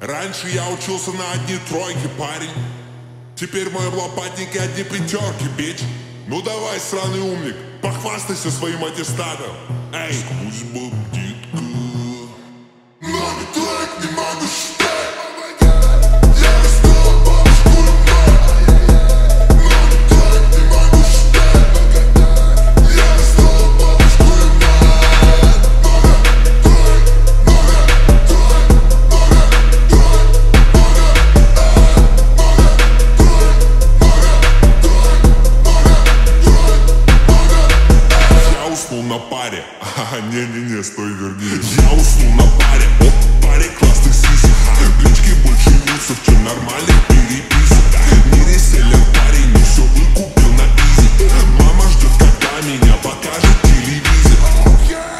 Раньше я учился на одни тройки, парень. Теперь в моем лопатнике одни пятерки, бич. Ну давай, сраный умник, похвастайся своим аттестатом. Эй! На паре. А, не-не-не, стой, вернее Я уснул на паре. О, паре классных сисек В личке больше минусов, чем нормальных переписок Не реселлер парень, не все выкупил на изи. Мама ждет, когда меня покажет телевизор.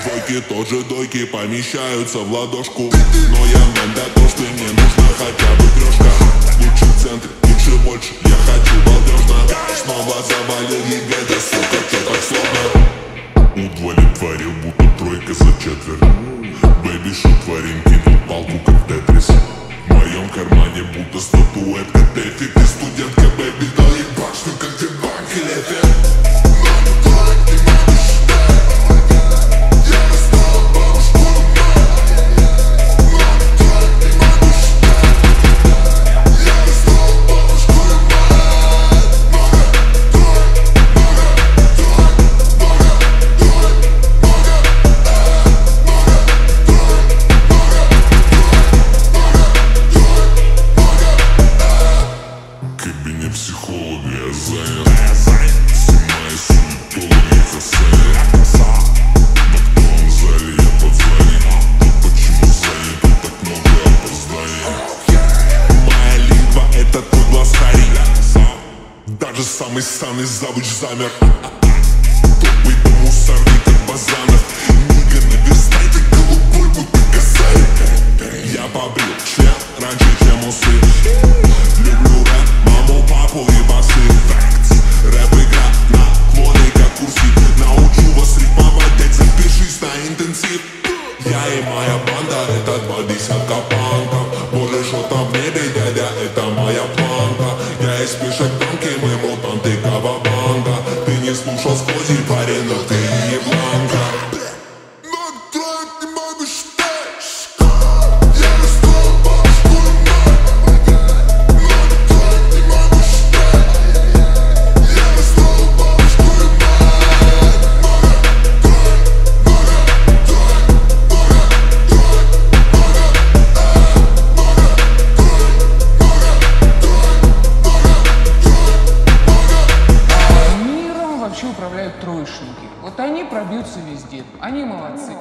Двойки тоже дойки помещаются в ладошку. Но я мэн для то, что мне нужна хотя бы трешка Лучше в центре, лучше больше, я хочу балдежно Снова заболел ЕГЭ, да сука, Творим, кинул палку, как тетрис В моем кармане будто статуэтка Тэфи Ты студентка, бэби, Даже самый санный завуч замер Я и моя банда, это два десятка панков Боже, что в небе, дядя, это моя планка Я из пешек танки, мы мутанты Троечники. Вот они пробьются везде. Они молодцы.